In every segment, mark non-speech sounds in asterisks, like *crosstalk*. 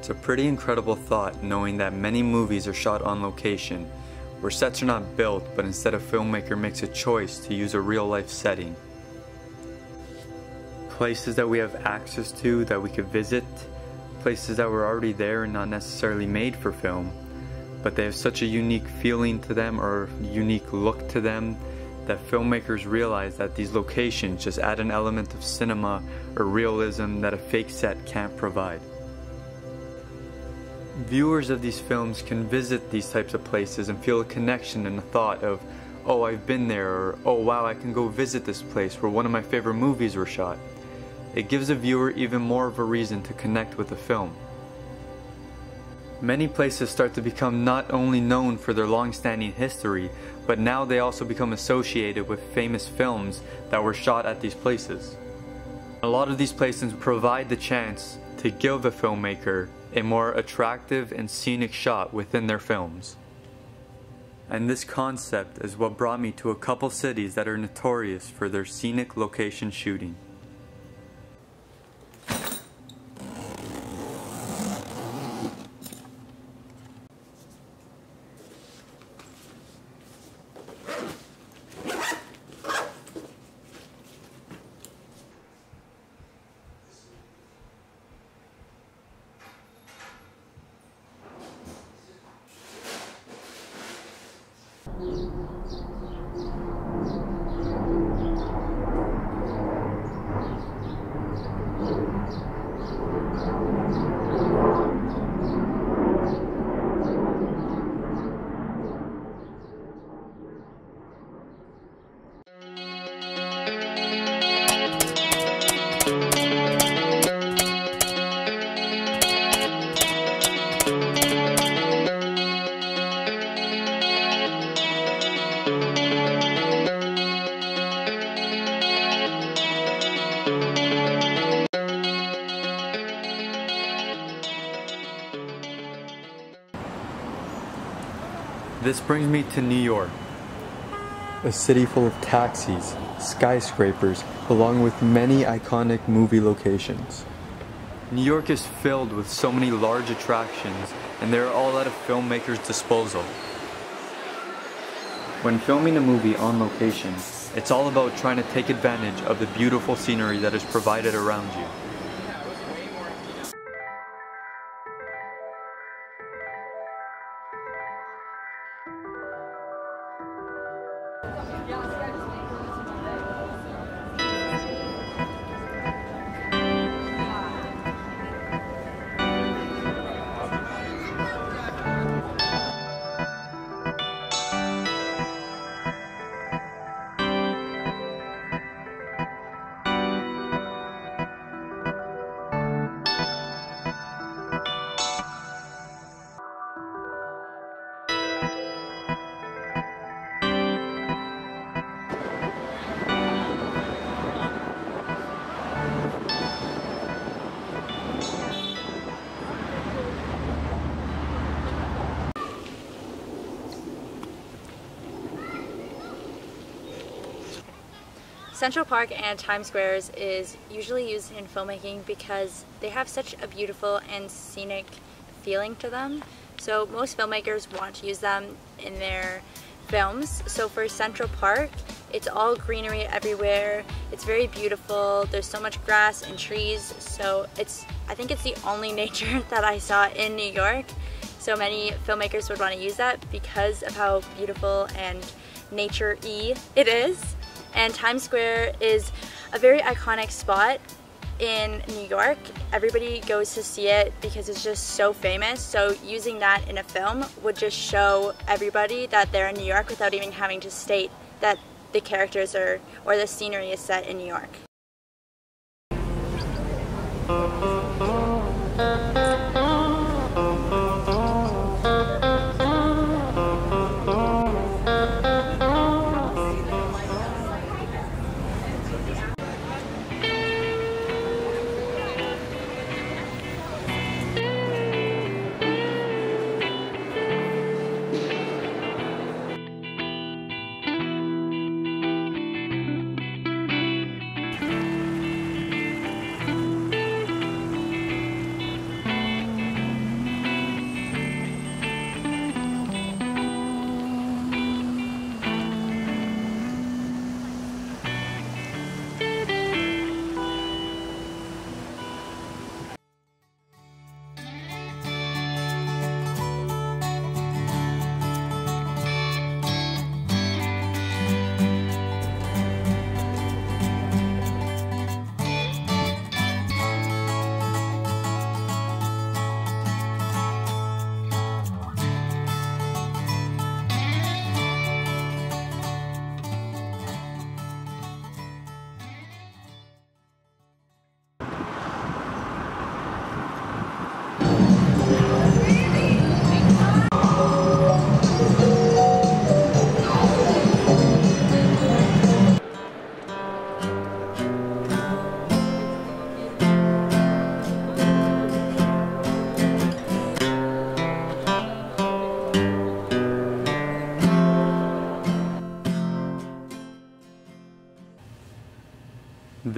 It's a pretty incredible thought knowing that many movies are shot on location, where sets are not built, but instead a filmmaker makes a choice to use a real life setting. Places that we have access to that we could visit, places that were already there and not necessarily made for film, but they have such a unique feeling to them or unique look to them that filmmakers realize that these locations just add an element of cinema or realism that a fake set can't provide. Viewers of these films can visit these types of places and feel a connection and a thought of, oh, I've been there, or oh, wow, I can go visit this place where one of my favorite movies were shot. It gives a viewer even more of a reason to connect with the film. Many places start to become not only known for their long-standing history, but now they also become associated with famous films that were shot at these places. A lot of these places provide the chance to give the filmmaker a more attractive and scenic shot within their films. And this concept is what brought me to a couple cities that are notorious for their scenic location shooting. This brings me to New York, a city full of taxis, skyscrapers, along with many iconic movie locations. New York is filled with so many large attractions, and they're all at a filmmaker's disposal. When filming a movie on location, it's all about trying to take advantage of the beautiful scenery that is provided around you. Central Park and Times Squares is usually used in filmmaking because they have such a beautiful and scenic feeling to them. So most filmmakers want to use them in their films. So for Central Park, it's all greenery everywhere. It's very beautiful. There's so much grass and trees. So it's I think it's the only *laughs* nature that I saw in New York. So many filmmakers would want to use that because of how beautiful and nature-y it is and Times Square is a very iconic spot in New York. Everybody goes to see it because it's just so famous. So using that in a film would just show everybody that they're in New York without even having to state that the characters are or the scenery is set in New York.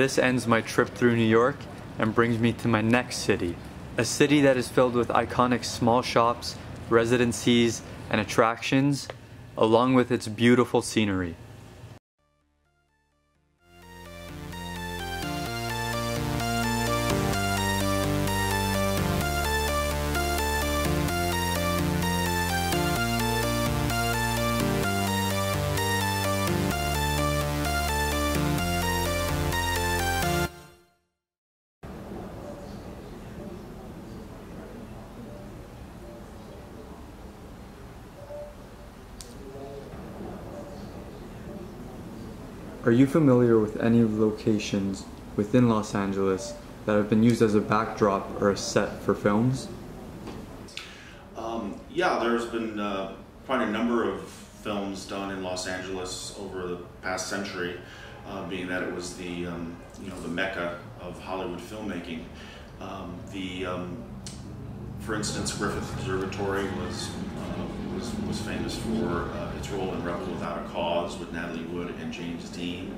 This ends my trip through New York and brings me to my next city, a city that is filled with iconic small shops, residencies, and attractions, along with its beautiful scenery. Are you familiar with any locations within Los Angeles that have been used as a backdrop or a set for films? Um, yeah, there's been uh, quite a number of films done in Los Angeles over the past century, uh, being that it was the um, you know the mecca of Hollywood filmmaking. Um, the um, for instance, Griffith Observatory was, uh, was, was famous for uh, its role in Rebel Without a Cause with Natalie Wood and James Dean.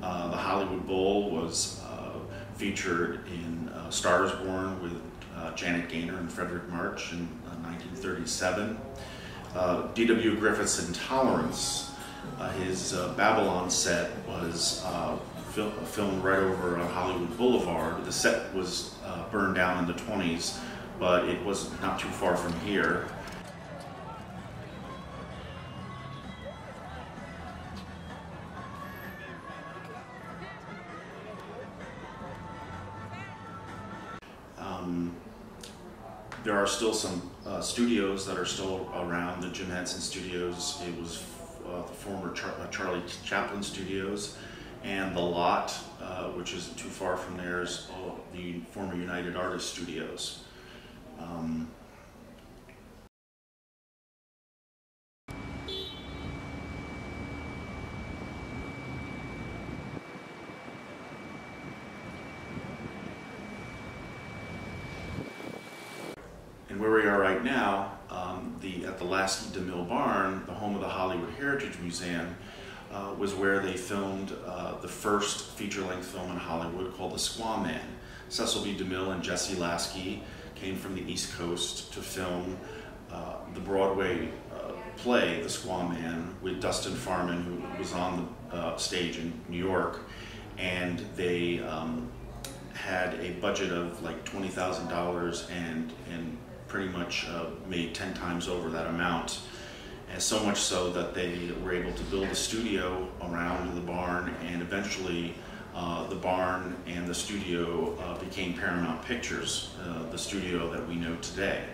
Uh, the Hollywood Bowl was uh, featured in uh, Stars Born with uh, Janet Gaynor and Fredric March in 1937. Uh, D.W. Griffith's Intolerance, uh, his uh, Babylon set was fil filmed right over on Hollywood Boulevard. The set was burned down in the 20s, but it was not too far from here. Um, there are still some uh, studios that are still around. The Jim Henson Studios, it was uh, the former Char uh, Charlie Chaplin Studios, and the Lot, uh, which isn't too far from there, is the former United Artists Studios. Um, right now, um, the, at the Lasky DeMille Barn, the home of the Hollywood Heritage Museum, uh, was where they filmed uh, the first feature-length film in Hollywood called The Squaw Man. Cecil B. DeMille and Jesse Lasky came from the East Coast to film uh, the Broadway uh, play, The Squaw Man, with Dustin Farnum, who was on the uh, stage in New York, and they um, had a budget of like $20,000 and, and pretty much uh, made 10 times over that amount. And so much so that they were able to build a studio around the barn and eventually uh, the barn and the studio uh, became Paramount Pictures, uh, the studio that we know today.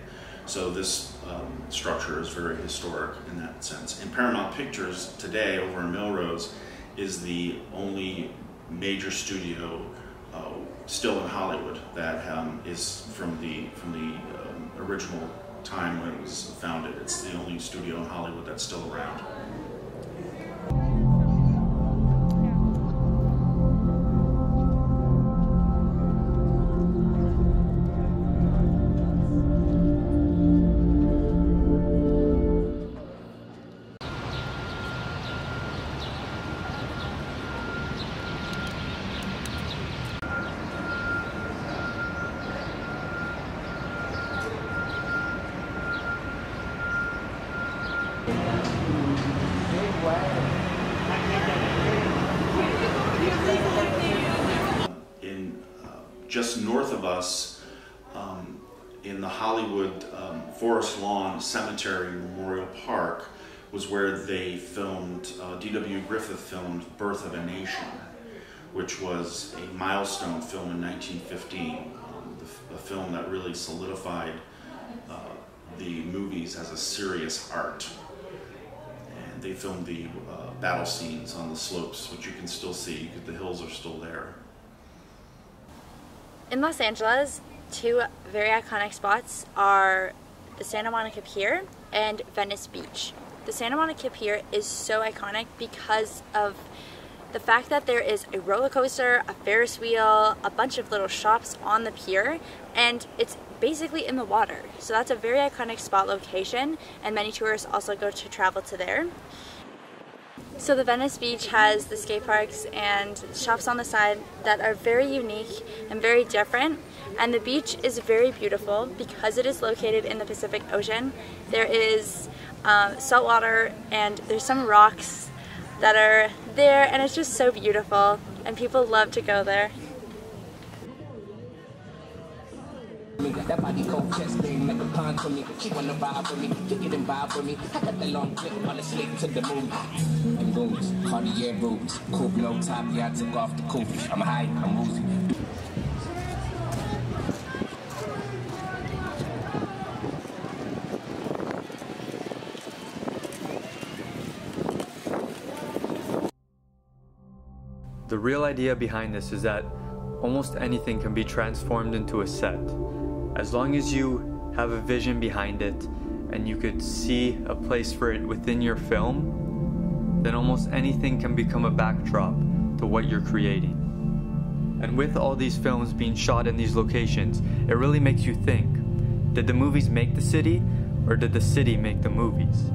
So this um, structure is very historic in that sense. And Paramount Pictures today over in Melrose is the only major studio uh, still in Hollywood that um, is from the from the um, original time when it was founded. It's the only studio in Hollywood that's still around. In uh, just north of us um, in the Hollywood um, Forest Lawn Cemetery Memorial Park was where they filmed, uh, D.W. Griffith filmed Birth of a Nation, which was a milestone film in 1915, um, the, a film that really solidified uh, the movies as a serious art. They filmed the uh, battle scenes on the slopes, which you can still see, because the hills are still there. In Los Angeles, two very iconic spots are the Santa Monica Pier and Venice Beach. The Santa Monica Pier is so iconic because of the fact that there is a roller coaster, a Ferris wheel, a bunch of little shops on the pier, and it's basically in the water. So that's a very iconic spot location, and many tourists also go to travel to there. So the Venice Beach has the skate parks and shops on the side that are very unique and very different. And the beach is very beautiful because it is located in the Pacific Ocean. There is um, salt water and there's some rocks that are there and it's just so beautiful and people love to go there. That body cold chest thing like a pond for me. She wanna vibe with me, kick it and vibe with me. I got the long clip the slate to the moon. And Cartier boots, no top, yeah I took off the. I'm high, I'm woozy. The real idea behind this is that almost anything can be transformed into a set. As long as you have a vision behind it and you could see a place for it within your film, then almost anything can become a backdrop to what you're creating. And with all these films being shot in these locations, it really makes you think, did the movies make the city or did the city make the movies?